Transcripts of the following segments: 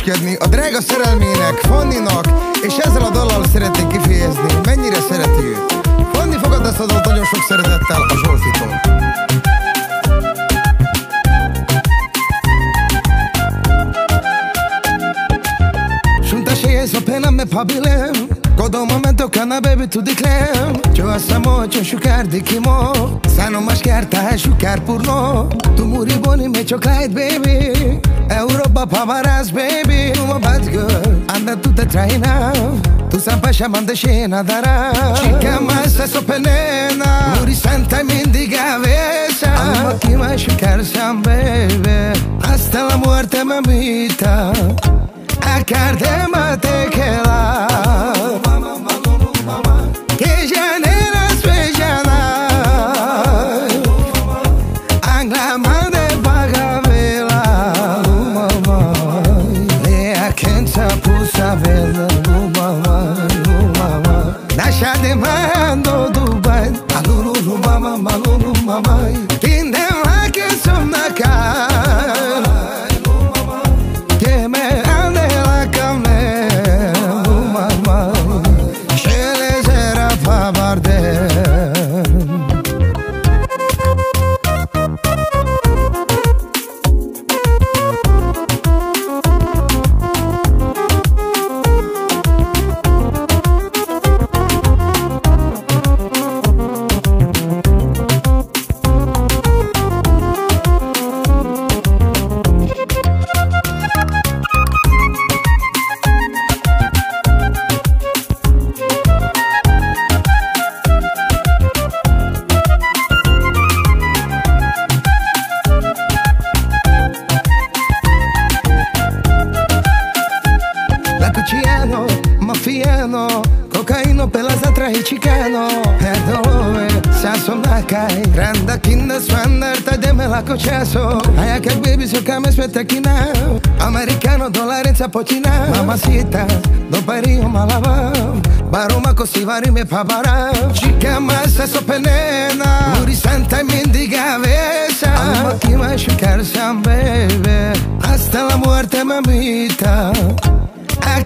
kedveskedni a drága szerelmének, Fanninak, és ezzel a dallal szeretnék kifejezni, mennyire szereti őt. Fanni fogad ezt a dalt nagyon sok szeretettel a Zsoltitól. Juntas cheias apenas me pabilem Todo momento cana baby tu declem Yo asamo yo shucar de kimo Sano mas kerta shucar por no Tu muri boni me chocolate baby Europa paparazzi, baby, you a bad girl. Anda tu te traina Tu sam pa shaman de shena dara. Chica más eso penena Muri santa mendiga besa. Alma que machucarsam, baby. Hasta la muerte, mamita. Acardema te que acha demais. mexicano, mafiano, cocaino pelas atrás y chicano. Hedove, sasonakay, granda kinda su andarta suanar, tademe la cochazo. il baby, su cama espetakina. Americano, dólar en zapochina. Mamacita, do pario malaba. Baroma così vari fa pavara. Chica massa so penena. Muri santa e mendiga vesa. Ama kima shukar samba.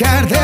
marcar